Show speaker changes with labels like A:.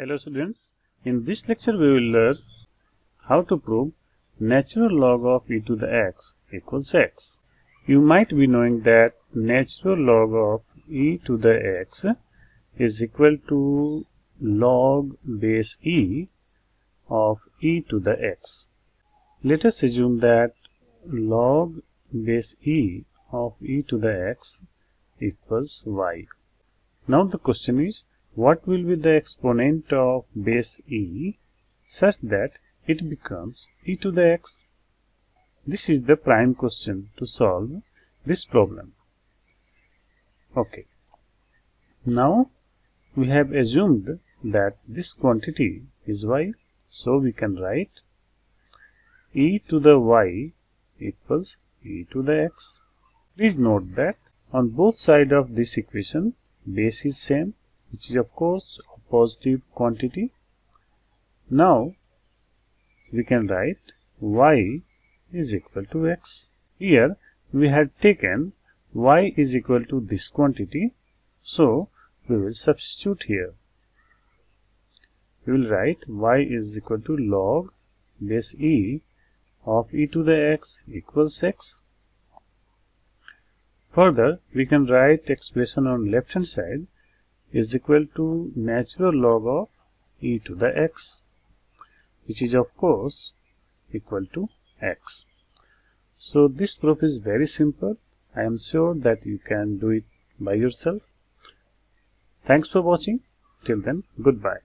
A: Hello students, in this lecture we will learn how to prove natural log of e to the x equals x. You might be knowing that natural log of e to the x is equal to log base e of e to the x. Let us assume that log base e of e to the x equals y. Now the question is what will be the exponent of base e such that it becomes e to the x? This is the prime question to solve this problem. Okay. Now we have assumed that this quantity is y, so we can write e to the y equals e to the x. Please note that on both sides of this equation base is same which is of course a positive quantity. Now we can write y is equal to x. Here we had taken y is equal to this quantity, so we will substitute here. We will write y is equal to log base e of e to the x equals x. Further, we can write expression on left hand side is equal to natural log of e to the x which is of course equal to x. So this proof is very simple. I am sure that you can do it by yourself. Thanks for watching. Till then, goodbye.